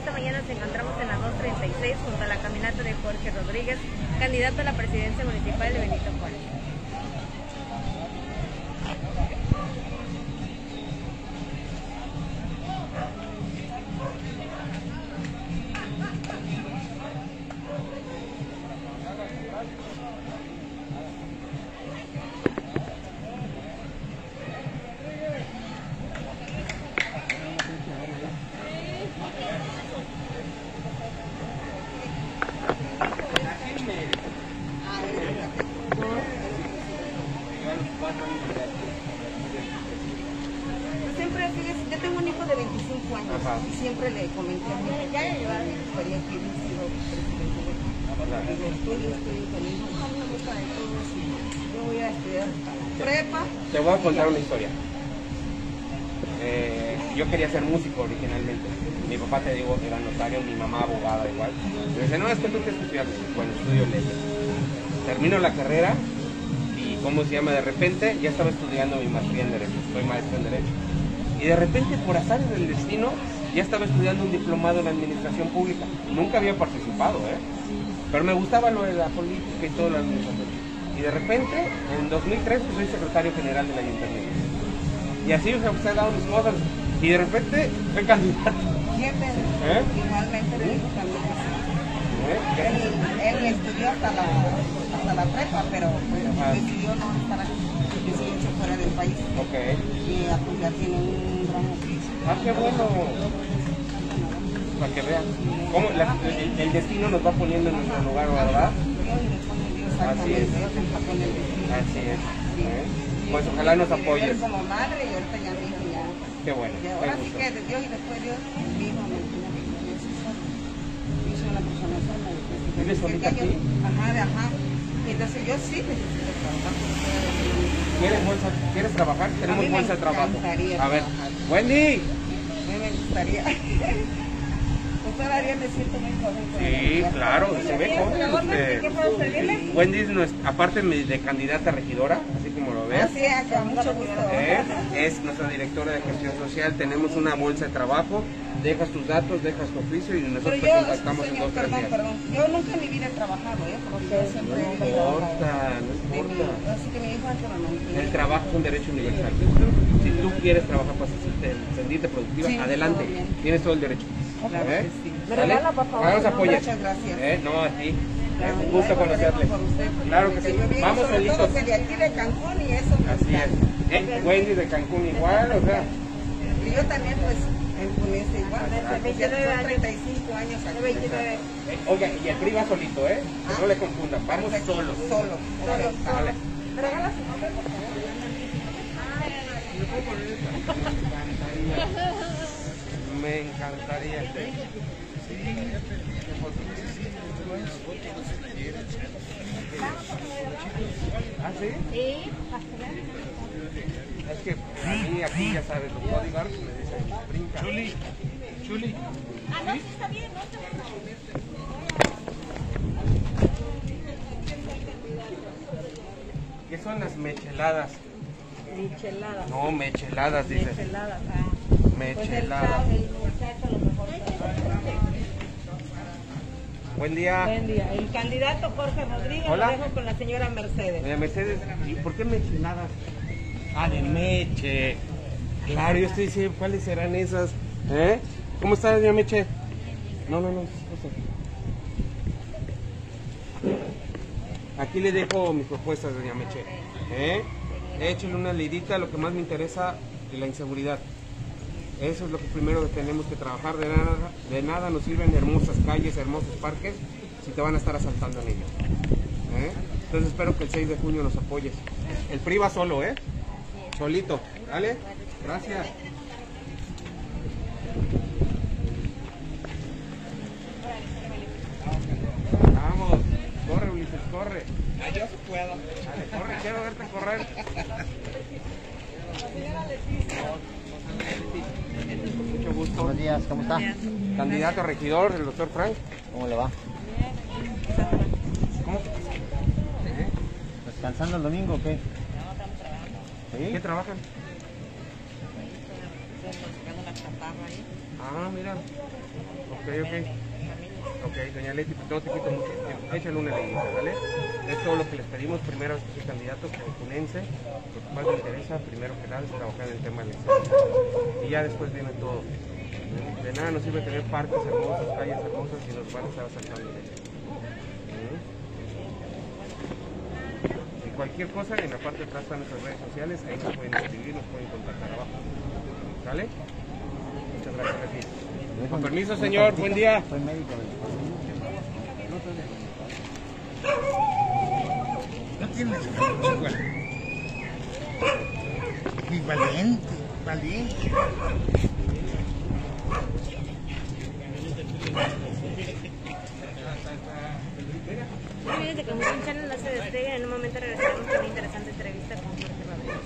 esta mañana nos encontramos en la 236 junto a la caminata de Jorge Rodríguez, candidato a la presidencia municipal de Benito Juárez. Ajá. y siempre le comenté a mi yo me gustaría que hubiera sido presidente de Digo, estoy, estoy con hijo, no me gusta de todo eso. Yo voy a estudiar hasta la prepa. Te voy a contar una historia. Eh, yo quería ser músico originalmente. Mi papá, te digo, era notario, mi mamá abogada igual. Me dice, no, es que tú quieres estudiar. Bueno, estudio leyes. Termino la carrera y, ¿cómo se llama? De repente ya estaba estudiando mi maestría en Derecho. Soy maestro en Derecho. Y de repente, por azar del destino, ya estaba estudiando un diplomado en Administración Pública. Nunca había participado, ¿eh? Pero me gustaba lo de la política y todo la administración. Y de repente, en 2003, pues, soy secretario general del ayuntamiento. Y así se han dado mis cosas. Y de repente, soy candidato. Siempre, ¿Eh? igualmente mi hijo también. Él, estudió hasta la, hasta la prepa, pero Ajá. decidió no estar aquí, decidió irse fuera del país. Ok. Y ya, pues, ya tiene un gran oficio. Ah, qué bueno. Para que vean. Cómo la- el, el destino nos va poniendo en nuestro lugar, ¿verdad? Así es. Así es. ¿eh? Pues ojalá nos apoyes. Como madre y ahorita ya mi ya. Qué bueno. Ahora sí que de Dios y después Dios, mi hijo me yo soy una persona sola. ¿Vives pequeño. aquí? Ajá, ajá. Entonces yo sí necesito ¿Quieres, bolsa, ¿Quieres trabajar? Tenemos bolsa de trabajo. A ver. Wendy. A mí me gustaría. Pues me siento muy joven. Sí, claro, se ve joven. Wendy aparte de candidata regidora, ves. Así es, con mucho gusto. ¿eh? Es nuestra directora de gestión social, tenemos una bolsa de trabajo, dejas tus datos, dejas tu oficio y nosotros te yo, contactamos en señor, dos tres perdón, días. perdón. Yo nunca en mi vida he trabajado, ¿eh? Porque yo siempre No importa, no importa. Así que mi hijo es que me. El trabajo es un derecho universal. Si tú quieres trabajar para sentirte, productiva, Sí, adelante. todo. Tienes todo el derecho. Claro ¿Eh? que sí. ¿Me regala, por favor? Ahora nos No, apoyas. muchas gracias. ¿Eh? No, a ti. Es un gusto conocerle. Claro que me sí. Vamos solitos. de aquí de Cancún y eso. me Así es. ¿Eh? Wendy de Cancún igual, o sea. Y yo también, pues, en igual. De Ya 29 son años. 35 años aquí. De 29. Oiga, y el PRI va solito, ¿eh? Que no le confundan. Vamos solos. Solo. ¿Me regala su nombre, por favor? Me encantaría. ¿Ah, sí? Sí, Es que a mí aquí ya sabes, los bodyguards me dicen, brinca. Chuli, chuli. Ah, no, sí está bien, no ¿Qué son las mecheladas? Michelada. No, mecheladas, dice. Michelada, ah. Pues el, Mecheladas. el muchacho a lo mejor. Buen día. Buen día. El candidato Jorge Rodríguez Hola. lo dejo con la señora Mercedes. Doña Mercedes, ¿y por qué mecheladas? Ah, de meche. Claro, yo estoy diciendo, ¿cuáles serán esas? ¿Eh? ¿Cómo está, doña Meche? No, no, no. Aquí le dejo mis propuestas, doña Meche. ¿Eh? Échale una lidita, lo que más me interesa es la inseguridad. Eso es lo que primero tenemos que trabajar. De nada, de nada nos sirven hermosas calles, hermosos parques, si te van a estar asaltando en ellos. ¿Eh? Entonces espero que el 6 de junio nos apoyes. El PRI va solo, ¿eh? Solito. ¿Vale? Gracias. Vamos. Corre, Ulises, corre. yo sí puedo. Dale, corre, quiero verte correr. Mucho gusto. Buenos días, ¿cómo está? Candidato a regidor, el doctor Frank. ¿Cómo le va? ¿Cómo? ¿Eh? ¿Descansando el domingo o qué? ¿Qué trabajan? Ah, mira. Ok, ok. Ok, doña Leti, pues no te quito mucho tiempo. Échale una leyenda, ¿vale? Es todo lo que les pedimos. Primero, este es el candidato cancunense. Lo que más me interesa, primero que nada, es trabajar en el tema de la. Y ya después viene todo. De nada nos sirve tener parques hermosos, calles hermosas si nos van a estar asaltando. ¿Mm? Y cualquier cosa, en la parte de atrás están nuestras redes sociales, ahí nos pueden escribir, nos pueden contactar abajo. ¿Sale? Muchas gracias, Leti. Con permiso, señor, buen día. Soy médico. No tienes. Y valiente, valiente. Fíjense que Juan Channel no se despegue, en un momento regresaremos con una interesante entrevista con Jorge Rodríguez.